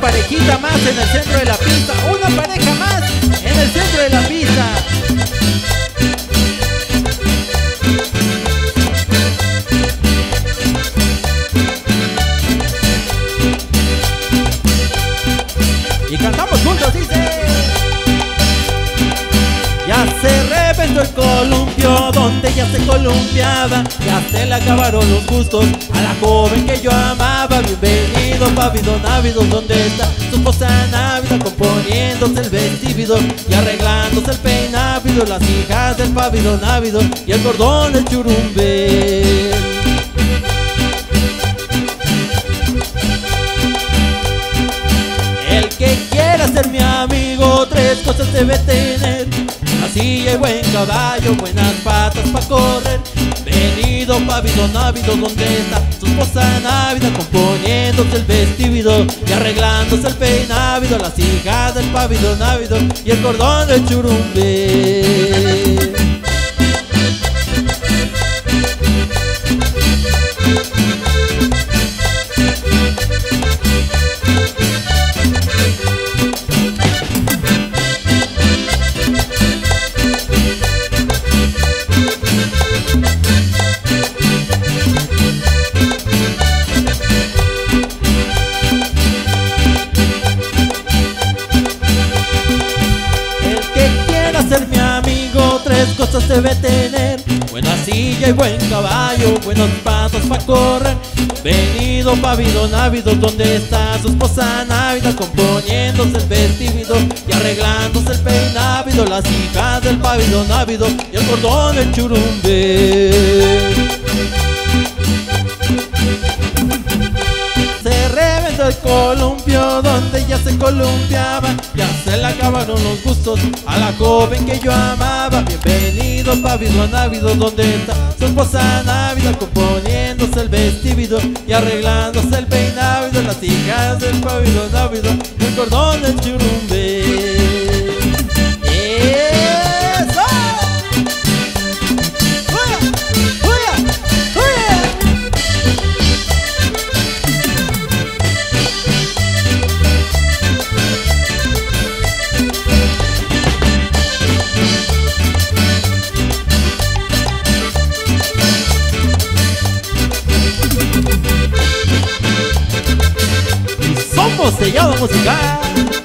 parejita más en el centro de la pista, una pareja más en el centro de la pista. El columpio donde ya se columpiaba Ya se le acabaron los gustos a la joven que yo amaba. Bienvenido Pavido Návido donde está su esposa Návida Componiéndose el vestido y arreglándose el peinávido Las hijas del Pavido Návido y el cordón del churumbe. El que quiera ser mi amigo, tres cosas debe tener. Y buen caballo, buenas patas para correr. Venido, pavido, návido, donde está su esposa návida, componiéndose el vestido y arreglándose el peinávido. Las hijas del pavido návido y el cordón del churumbe. Debe tener. Buena silla y buen caballo, buenos pasos para correr. Venido, pavido, návido, donde está su esposa návida, componiéndose el vestido y arreglándose el peinávido. Las hijas del pavido návido y el cordón del churumbe. El columpio donde ya se columpiaba Ya se le acabaron los gustos a la joven que yo amaba Bienvenido Pavido a Návido donde está su esposa Návida Componiéndose el vestido y arreglándose el peinávido Las hijas del Pavido Návido el cordón del churumbe Sellado musical.